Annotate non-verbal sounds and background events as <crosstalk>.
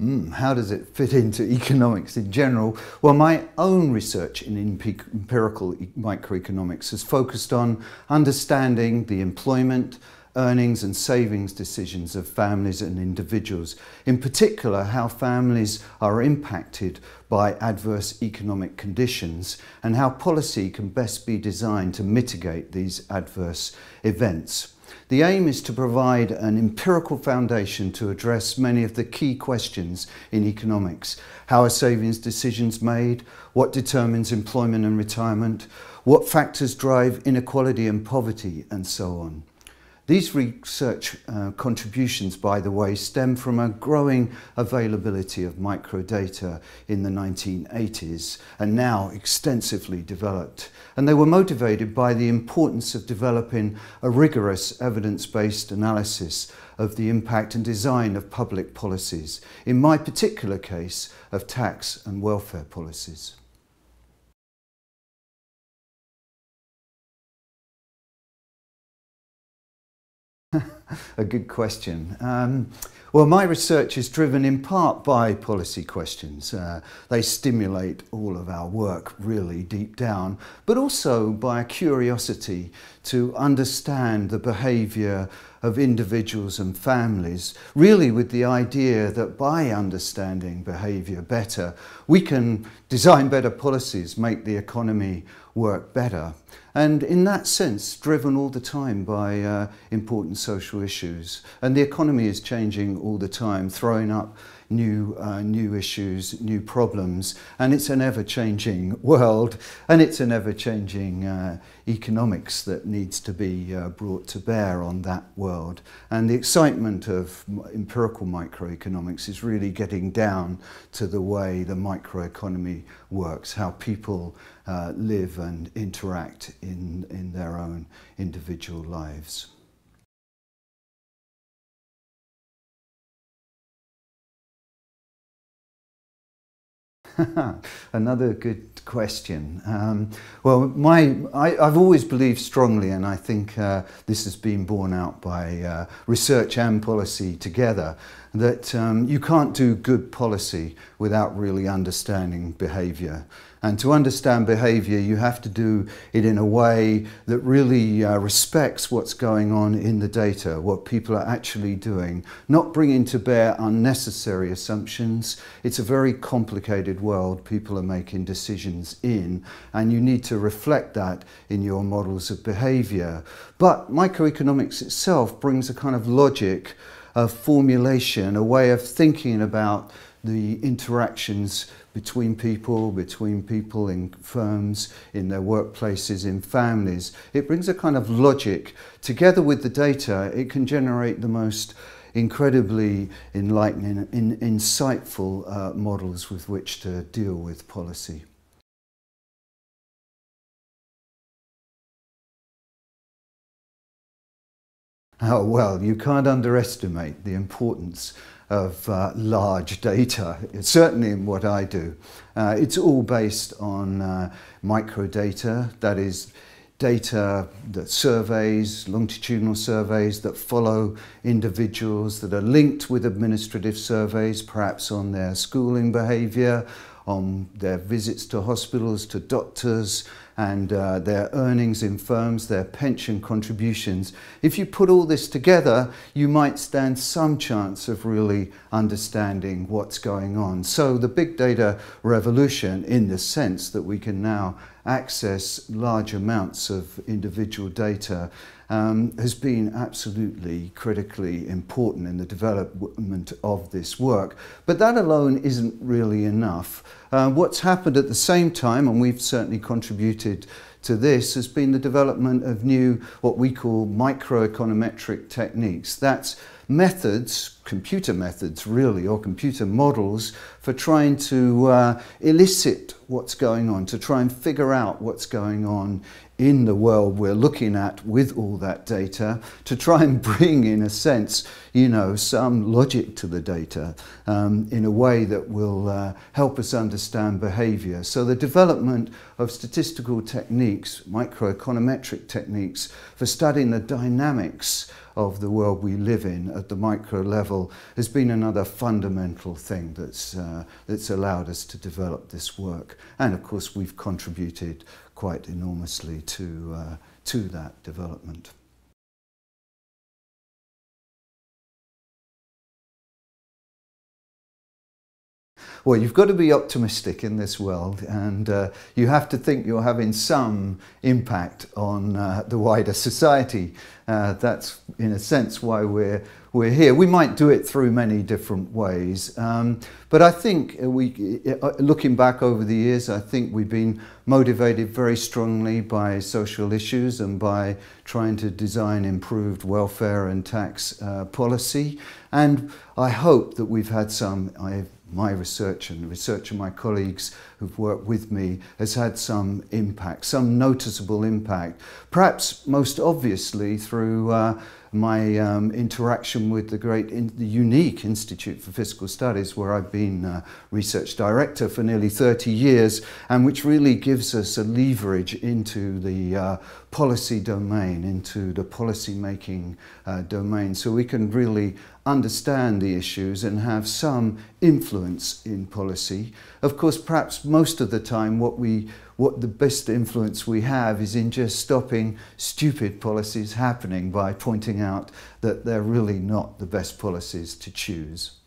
Mm, how does it fit into <laughs> economics in general? Well, my own research in empirical microeconomics has focused on understanding the employment, earnings and savings decisions of families and individuals. In particular, how families are impacted by adverse economic conditions and how policy can best be designed to mitigate these adverse events. The aim is to provide an empirical foundation to address many of the key questions in economics. How are savings decisions made? What determines employment and retirement? What factors drive inequality and poverty? And so on. These research uh, contributions, by the way, stem from a growing availability of microdata in the 1980s and now extensively developed. And they were motivated by the importance of developing a rigorous evidence-based analysis of the impact and design of public policies, in my particular case, of tax and welfare policies. <laughs> a good question. Um, Well, my research is driven in part by policy questions. Uh, they stimulate all of our work really deep down, but also by a curiosity to understand the behaviour of individuals and families, really with the idea that by understanding behaviour better, we can design better policies, make the economy work better. And in that sense, driven all the time by uh, important social issues. And the economy is changing all the time, throwing up new, uh, new issues, new problems. And it's an ever changing world and it's an ever changing uh, economics that needs to be uh, brought to bear on that world. And the excitement of empirical microeconomics is really getting down to the way the microeconomy works, how people uh, live and interact in, in their own individual lives. <laughs> Another good question. Um, well, my, I, have always believed strongly, and I think uh, this has been borne out by uh, research and policy together, that um, you can't do good policy without really understanding behaviour. And to understand behaviour, you have to do it in a way that really uh, respects what's going on in the data, what people are actually doing, not bringing to bear unnecessary assumptions. It's a very complicated world people are making decisions in, and you need to reflect that in your models of behaviour. But microeconomics itself brings a kind of logic a formulation, a way of thinking about the interactions between people, between people in firms, in their workplaces, in families. It brings a kind of logic. Together with the data, it can generate the most incredibly enlightening, in, insightful uh, models with which to deal with policy. <laughs> Oh, well, you can't underestimate the importance of uh, large data, certainly in what I do. Uh, it's all based on uh, microdata, that is data that surveys, longitudinal surveys that follow individuals that are linked with administrative surveys, perhaps on their schooling behaviour, on their visits to hospitals, to doctors, and uh, their earnings in firms, their pension contributions. If you put all this together, you might stand some chance of really understanding what's going on. So the big data revolution, in the sense that we can now access large amounts of individual data um, has been absolutely critically important in the development of this work. But that alone isn't really enough. Uh, what's happened at the same time, and we've certainly contributed to this, has been the development of new, what we call microeconometric techniques. That's methods, computer methods really, or computer models for trying to uh, elicit what's going on, to try and figure out what's going on in the world we're looking at with all that data to try and bring, in a sense, you know, some logic to the data um, in a way that will uh, help us understand behavior. So the development of statistical techniques, techniques, microeconometric techniques, for studying the dynamics of the world we live in at the micro level has been another fundamental thing that's, uh, that's allowed us to develop this work. And of course, we've contributed quite enormously to, uh, to that development. Well, you've got to be optimistic in this world, and uh, you have to think you're having some impact on uh, the wider society. Uh, that's, in a sense, why we're we're here. We might do it through many different ways, um, but I think we, uh, looking back over the years, I think we've been motivated very strongly by social issues and by trying to design improved welfare and tax uh, policy. And I hope that we've had some. I've my research and the research of my colleagues who've worked with me has had some impact, some noticeable impact. Perhaps most obviously through uh, my um, interaction with the great, in, the unique Institute for Fiscal Studies, where I've been uh, research director for nearly 30 years, and which really gives us a leverage into the uh, policy domain, into the policy making uh, domain, so we can really understand the issues and have some influence in policy. Of course, perhaps most of the time what we what the best influence we have is in just stopping stupid policies happening by pointing out that they're really not the best policies to choose.